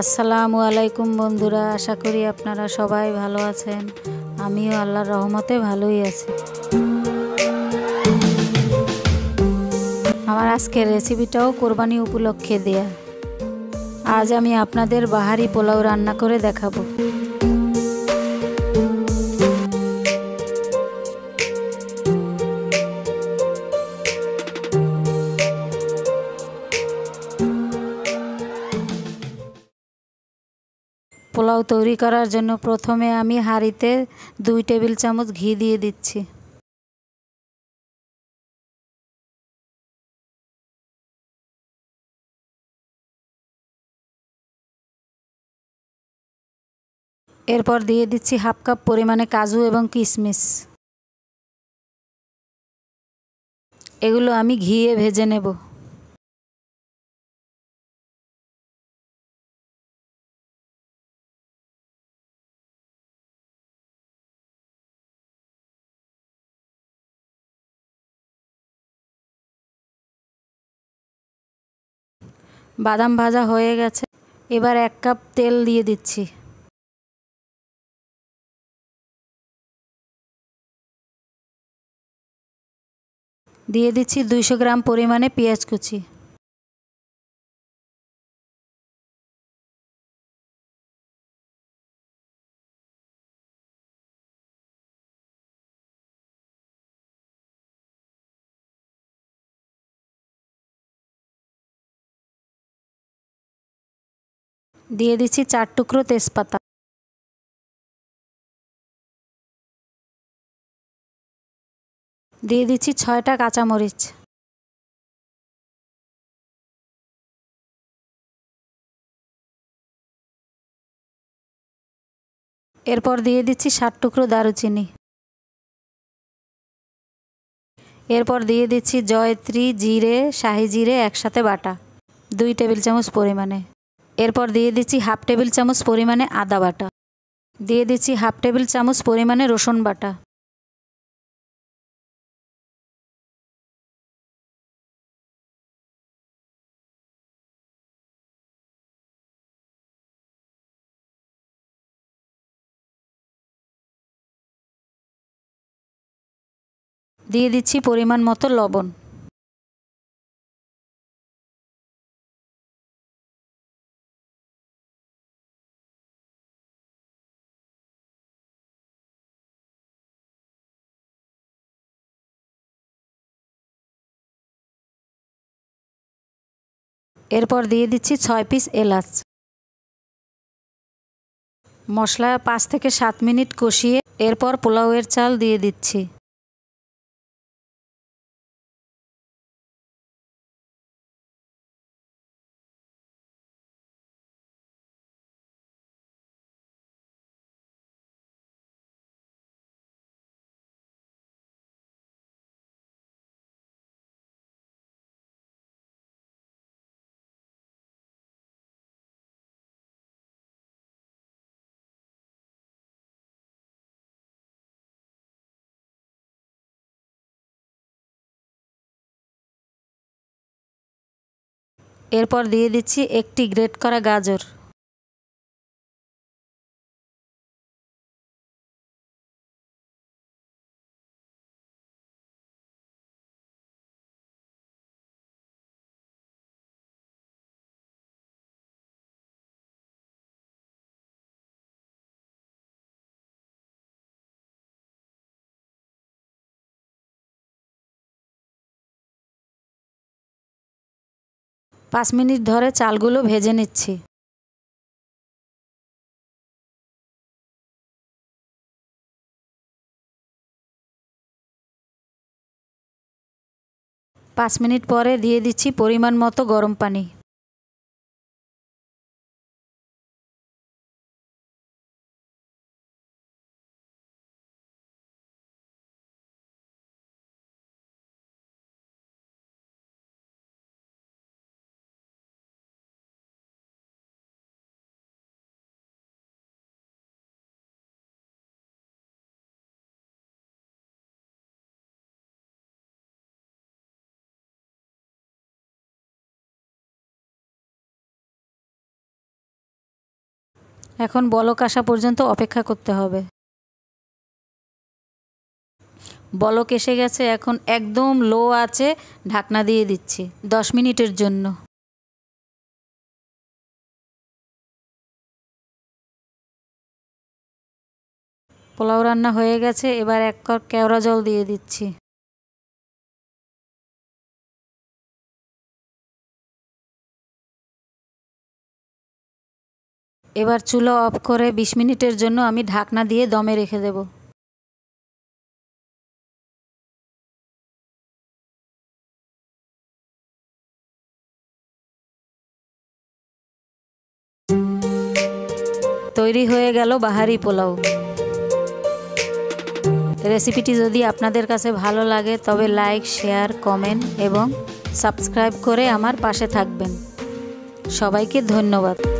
আসসালামু আলাইকুম বন্ধুরা, আশা করি আপনারা সবাই ভালো আছেন। আমিও আল্লাহর রহমতে ভালোই আছি। আমার আজকের রেসিপিটাও কোরবানি উপলক্ষে দেয়া। আজ আমি আপনাদের বাহারি পোলাও রান্না করে দেখাবো। পোলাও তৈরি করার জন্য প্রথমে আমি হাঁড়িতে দুই টেবিল চামচ ঘি দিয়ে দিচ্ছি। এরপর দিয়ে দিচ্ছি হাফ কাপ পরিমাণে কাজু এবং কিশমিশ এগুলো আমি ঘিয়ে ভেজে নেব। বাদাম ভাজা হয়ে গেছে। এবার এক কাপ তেল দিয়ে দিচ্ছি। দিয়ে দিচ্ছি দুইশো গ্রাম পরিমাণে পেঁয়াজ কুচি। দিয়ে দিচ্ছি চার টুকরো তেজপাতা। দিয়ে দিচ্ছি ছয়টা কাঁচামরিচ। এরপর দিয়ে দিচ্ছি ষাট টুকরো দারুচিনি। এরপর দিয়ে দিচ্ছি জয়ত্রী জিরে, শাহি জিরে একসাথে বাটা। দুই টেবিল চামচ পরিমাণে। এরপর দিয়ে দিচ্ছি হাফ টেবিল চামচ পরিমাণে আদা বাটা। দিয়ে দিচ্ছি হাফ টেবিল চামচ পরিমাণে রসুন বাটা। দিয়ে দিচ্ছি পরিমাণ মতো লবণ। এরপর দিয়ে দিচ্ছি ছয় পিস এলাচ। মশলা পাঁচ থেকে সাত মিনিট কষিয়ে এরপর পোলাওয়ের চাল দিয়ে দিচ্ছি। এরপর দিয়ে দিচ্ছি একটি গ্রেট করা গাজর। পাঁচ মিনিট ধরে চালগুলো ভেজে নিচ্ছি। পাঁচ মিনিট পরে দিয়ে দিচ্ছি পরিমাণ মতো গরম পানি। এখন বলক আসা পর্যন্ত অপেক্ষা করতে হবে। বলক এসে গেছে, এখন একদম লো আছে, ঢাকনা দিয়ে দিচ্ছি, দশ মিনিটের জন্য। পোলাও রান্না হয়ে গেছে, এবার এক কাপ কেওড়া জল দিয়ে দিচ্ছি। এবার চুলো অফ করে বিশ মিনিটের জন্য আমি ঢাকনা দিয়ে দমে রেখে দেব। তৈরি হয়ে গেল বাহারি পোলাও। রেসিপিটি যদি আপনাদের কাছে ভালো লাগে, তবে লাইক, শেয়ার, কমেন্ট এবং সাবস্ক্রাইব করে আমার পাশে থাকবেন। সবাইকে ধন্যবাদ।